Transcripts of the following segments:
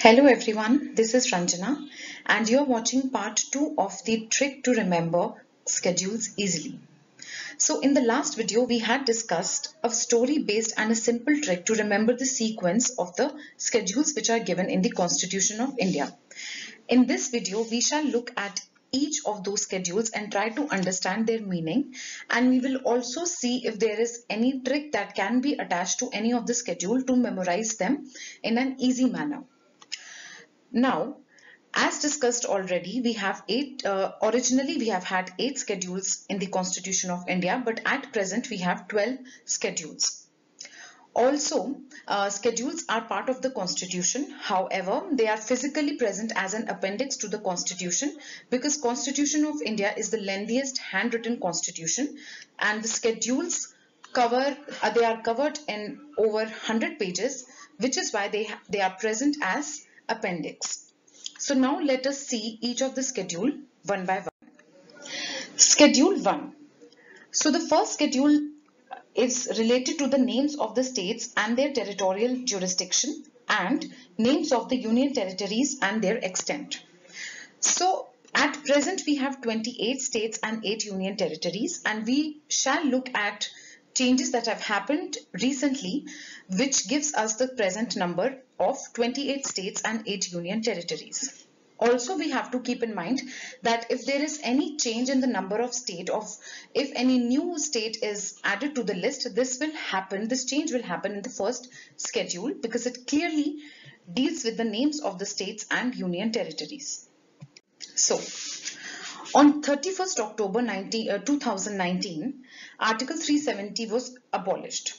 Hello everyone, this is Ranjana and you're watching part 2 of the trick to remember schedules easily. So in the last video we had discussed a story based and a simple trick to remember the sequence of the schedules which are given in the Constitution of India. In this video we shall look at each of those schedules and try to understand their meaning and we will also see if there is any trick that can be attached to any of the schedule to memorize them in an easy manner. Now, as discussed already, we have eight, uh, originally we have had eight schedules in the Constitution of India, but at present we have 12 schedules. Also, uh, schedules are part of the Constitution. However, they are physically present as an appendix to the Constitution because Constitution of India is the lengthiest handwritten Constitution and the schedules cover, uh, they are covered in over 100 pages, which is why they, they are present as appendix. So now let us see each of the schedule one by one. Schedule 1. So the first schedule is related to the names of the states and their territorial jurisdiction and names of the union territories and their extent. So at present we have 28 states and 8 union territories and we shall look at changes that have happened recently which gives us the present number of 28 states and 8 union territories. Also, we have to keep in mind that if there is any change in the number of state of if any new state is added to the list, this will happen, this change will happen in the first schedule because it clearly deals with the names of the states and union territories. So, on 31st October 19, uh, 2019, Article 370 was abolished.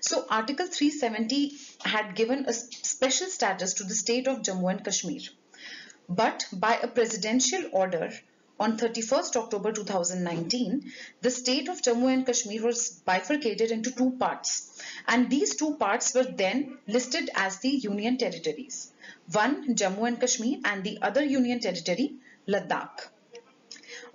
So Article 370 had given a special status to the state of Jammu and Kashmir. But by a presidential order on 31st October 2019, the state of Jammu and Kashmir was bifurcated into two parts. And these two parts were then listed as the union territories. One Jammu and Kashmir and the other union territory, Ladakh.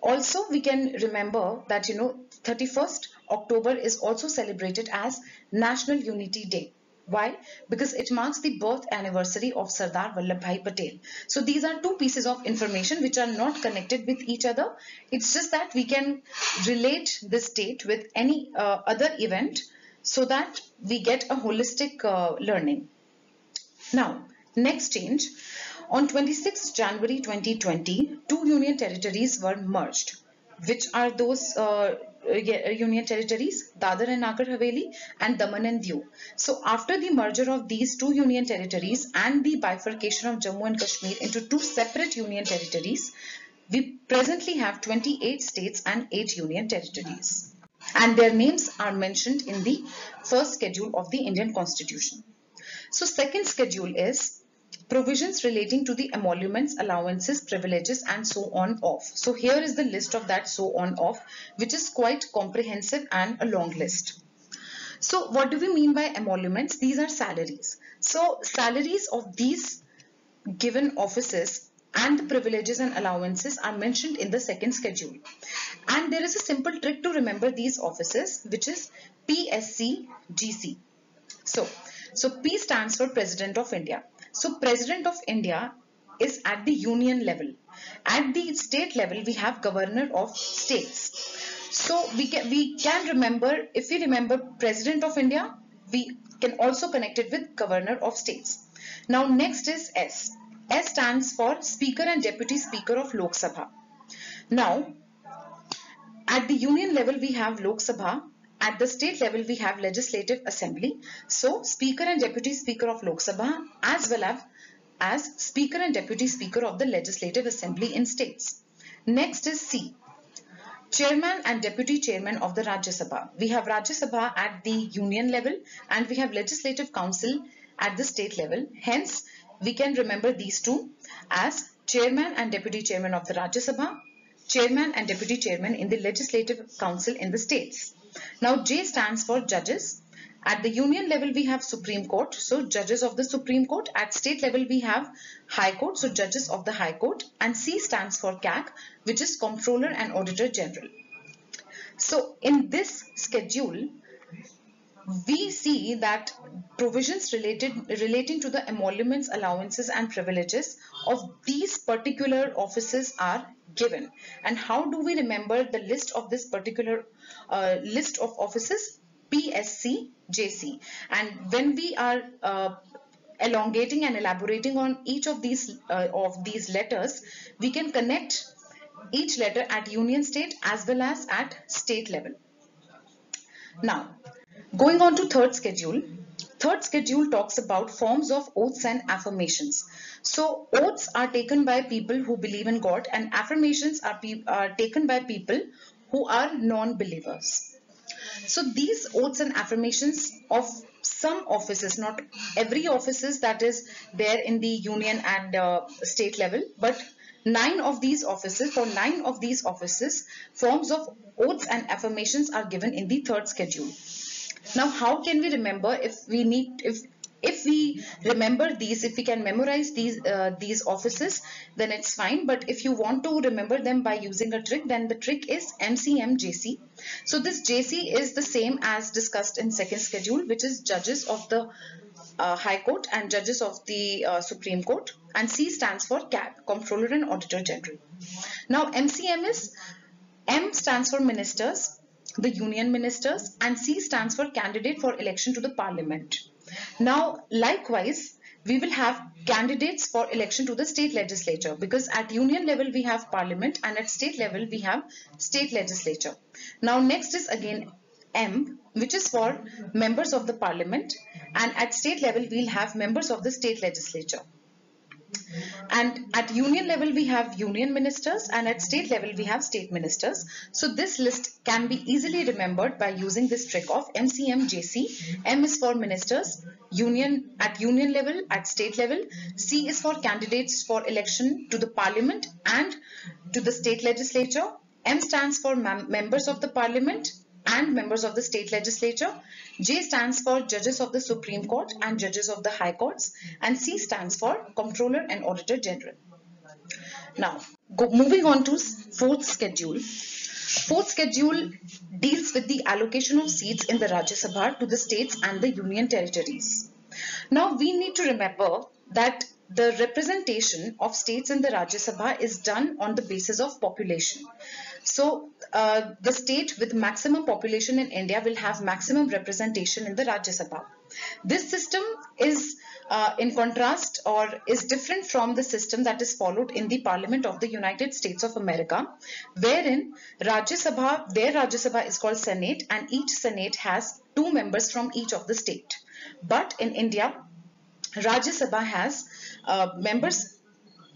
Also, we can remember that, you know, 31st October is also celebrated as National Unity Day. Why? Because it marks the birth anniversary of Sardar Vallabhbhai Patel. So these are two pieces of information which are not connected with each other. It's just that we can relate this date with any uh, other event so that we get a holistic uh, learning. Now, next change. On 26 January 2020, two union territories were merged. Which are those uh, union territories, Dadra and Nagar Haveli and Daman and Diu. So after the merger of these two union territories and the bifurcation of Jammu and Kashmir into two separate union territories, we presently have 28 states and 8 union territories. And their names are mentioned in the first schedule of the Indian Constitution. So second schedule is provisions relating to the emoluments, allowances, privileges and so on off. So here is the list of that so on off which is quite comprehensive and a long list. So what do we mean by emoluments? These are salaries. So salaries of these given offices and the privileges and allowances are mentioned in the second schedule. And there is a simple trick to remember these offices which is PSC GC. So, so P stands for President of India. So President of India is at the union level. At the state level, we have governor of states. So we can, we can remember, if we remember President of India, we can also connect it with governor of states. Now next is S. S stands for Speaker and Deputy Speaker of Lok Sabha. Now, at the union level, we have Lok Sabha. At the state level, we have Legislative Assembly. So, Speaker and Deputy Speaker of Lok Sabha as well as, as Speaker and Deputy Speaker of the Legislative Assembly in states. Next is C. Chairman and Deputy Chairman of the Rajya Sabha. We have Rajya Sabha at the union level and we have Legislative Council at the state level. Hence, we can remember these two as Chairman and Deputy Chairman of the Rajya Sabha, Chairman and Deputy Chairman in the Legislative Council in the states. Now J stands for judges. At the union level we have Supreme Court, so judges of the Supreme Court. At state level we have High Court, so judges of the High Court. And C stands for CAG, which is Comptroller and Auditor General. So in this schedule, we see that provisions related relating to the emoluments, allowances and privileges of these particular offices are given. And how do we remember the list of this particular uh, list of offices? PSC JC. And when we are uh, elongating and elaborating on each of these uh, of these letters, we can connect each letter at union state as well as at state level. Now, going on to third schedule. Third schedule talks about forms of oaths and affirmations. So oaths are taken by people who believe in God and affirmations are, are taken by people who are non-believers. So these oaths and affirmations of some offices, not every offices that is there in the union and uh, state level, but nine of these offices, for nine of these offices, forms of oaths and affirmations are given in the third schedule. Now, how can we remember if we need, if if we remember these, if we can memorize these uh, these offices, then it's fine. But if you want to remember them by using a trick, then the trick is MCMJC. So this JC is the same as discussed in second schedule, which is judges of the uh, High Court and judges of the uh, Supreme Court. And C stands for CAG, Comptroller and Auditor General. Now MCM is M stands for ministers, the union ministers, and C stands for candidate for election to the parliament. Now, likewise, we will have candidates for election to the state legislature because at union level we have parliament and at state level we have state legislature. Now next is again M which is for members of the parliament and at state level we'll have members of the state legislature. And at union level, we have union ministers and at state level, we have state ministers. So this list can be easily remembered by using this trick of MCMJC. M is for ministers, union at union level, at state level. C is for candidates for election to the parliament and to the state legislature. M stands for members of the parliament and members of the state legislature. J stands for judges of the Supreme Court and judges of the High Courts. And C stands for Comptroller and Auditor General. Now, go, moving on to fourth schedule. Fourth schedule deals with the allocation of seats in the Rajya Sabha to the states and the union territories. Now, we need to remember that the representation of states in the Rajya Sabha is done on the basis of population. So uh, the state with maximum population in India will have maximum representation in the Rajya Sabha. This system is uh, in contrast or is different from the system that is followed in the Parliament of the United States of America, wherein Rajya Sabha, their Rajya Sabha is called Senate and each Senate has two members from each of the state. But in India, Rajya Sabha has members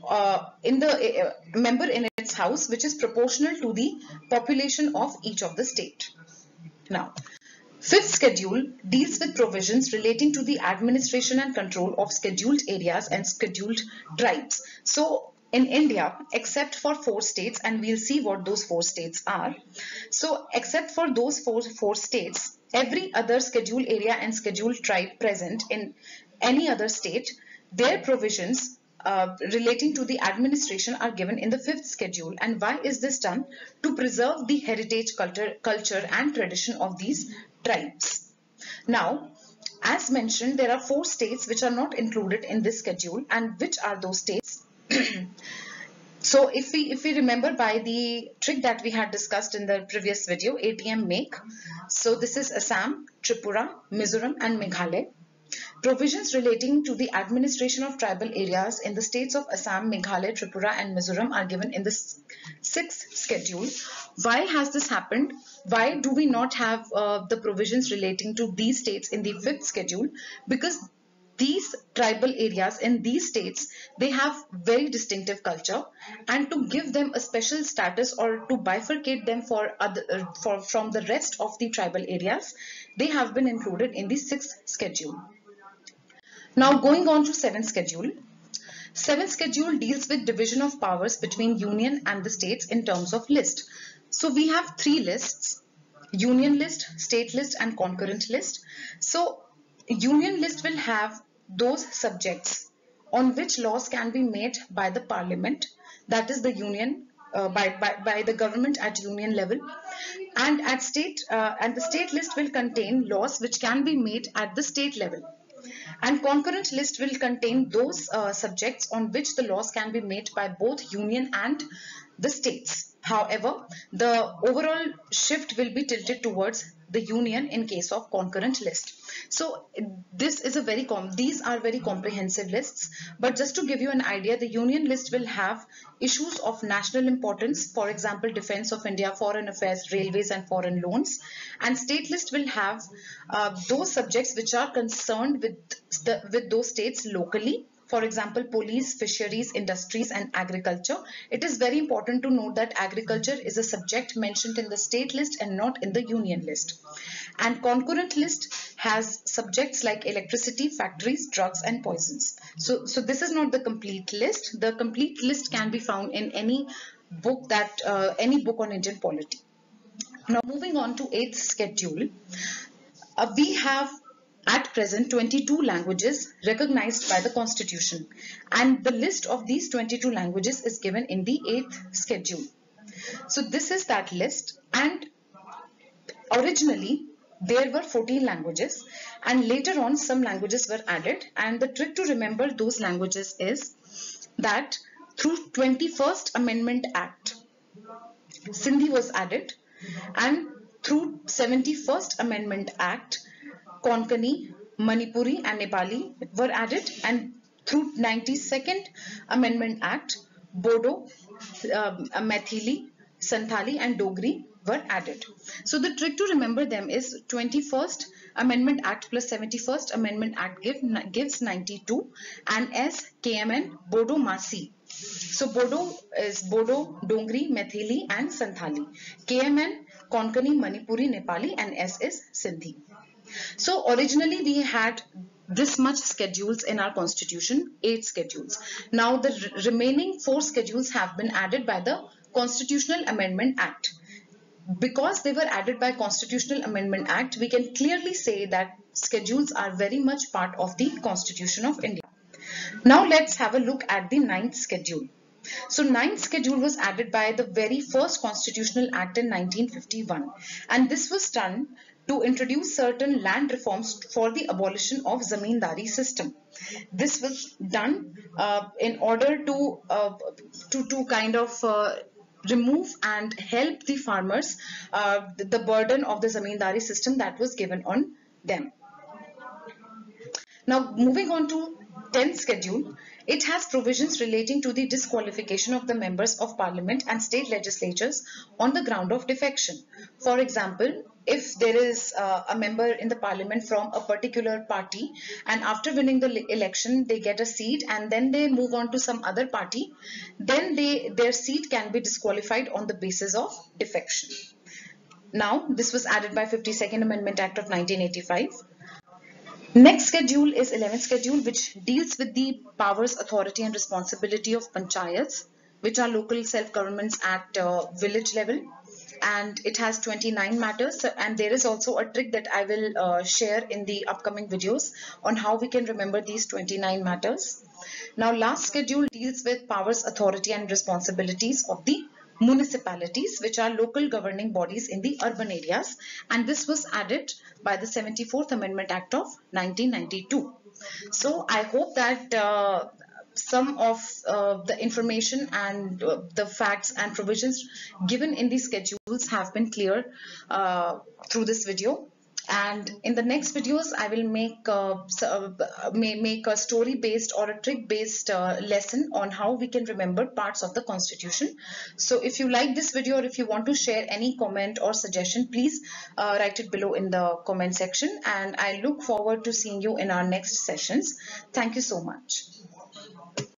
uh, in the uh, member in its house which is proportional to the population of each of the state. Now, fifth schedule deals with provisions relating to the administration and control of scheduled areas and scheduled tribes. So, in India, except for four states, and we'll see what those four states are. So, except for those four, four states, every other scheduled area and scheduled tribe present in any other state, their provisions uh, relating to the administration are given in the fifth schedule. And why is this done? To preserve the heritage, culture, culture and tradition of these tribes. Now, as mentioned, there are four states which are not included in this schedule. And which are those states? So if we if we remember by the trick that we had discussed in the previous video, ATM make. So this is Assam, Tripura, Mizoram and Meghalaya. Provisions relating to the administration of tribal areas in the states of Assam, Meghalaya, Tripura and Mizoram are given in the sixth schedule. Why has this happened? Why do we not have uh, the provisions relating to these states in the fifth schedule? Because these tribal areas in these states they have very distinctive culture and to give them a special status or to bifurcate them for other for from the rest of the tribal areas they have been included in the sixth schedule now going on to seventh schedule. Seventh schedule deals with division of powers between union and the states in terms of list. So we have three lists, union list, state list and concurrent list. So union list will have those subjects on which laws can be made by the parliament that is the union uh, by, by, by the government at union level and at state uh, and the state list will contain laws which can be made at the state level and concurrent list will contain those uh, subjects on which the laws can be made by both union and the states. However the overall shift will be tilted towards the union in case of concurrent list. So this is a very these are very comprehensive lists. But just to give you an idea the union list will have issues of national importance for example defense of india foreign affairs railways and foreign loans. And state list will have uh, those subjects which are concerned with the with those states locally for example, police, fisheries, industries and agriculture. It is very important to note that agriculture is a subject mentioned in the state list and not in the union list. And concurrent list has subjects like electricity, factories, drugs and poisons. So, so this is not the complete list. The complete list can be found in any book that uh, any book on Indian polity. Now moving on to eighth schedule, uh, we have at present 22 languages recognized by the constitution. And the list of these 22 languages is given in the 8th schedule. So this is that list. And originally there were 14 languages. And later on some languages were added. And the trick to remember those languages is that through 21st Amendment Act Sindhi was added. And through 71st Amendment Act Konkani, Manipuri and Nepali were added and through 92nd Amendment Act, Bodo, um, Maithili, Santhali and Dogri were added. So the trick to remember them is 21st Amendment Act plus 71st Amendment Act give, gives 92 and S KMN Bodo Masi. So Bodo is Bodo, Dongri, Maithili and Santhali. KMN Konkani, Manipuri, Nepali and S is Sindhi. So originally we had this much schedules in our constitution, eight schedules. Now the remaining four schedules have been added by the Constitutional Amendment Act. Because they were added by Constitutional Amendment Act, we can clearly say that schedules are very much part of the Constitution of India. Now let's have a look at the ninth schedule. So ninth schedule was added by the very first constitutional act in 1951 and this was done to introduce certain land reforms for the abolition of zamindari system. This was done uh, in order to, uh, to, to kind of uh, remove and help the farmers uh, the burden of the zamindari system that was given on them. Now moving on to 10th schedule, it has provisions relating to the disqualification of the members of parliament and state legislatures on the ground of defection. For example, if there is uh, a member in the parliament from a particular party and after winning the election they get a seat and then they move on to some other party then they their seat can be disqualified on the basis of defection. Now this was added by 52nd amendment act of 1985 Next schedule is 11th schedule which deals with the powers, authority and responsibility of panchayats which are local self-governments at uh, village level and it has 29 matters and there is also a trick that I will uh, share in the upcoming videos on how we can remember these 29 matters. Now last schedule deals with powers, authority and responsibilities of the municipalities which are local governing bodies in the urban areas and this was added by the 74th Amendment Act of 1992. So I hope that uh, some of uh, the information and uh, the facts and provisions given in these schedules have been clear uh, through this video. And in the next videos I will make uh, uh, make a story based or a trick based uh, lesson on how we can remember parts of the constitution. So if you like this video or if you want to share any comment or suggestion please write it below in the comment section. And I look forward to seeing you in our next sessions. Thank you so much